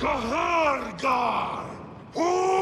Kahargar! Who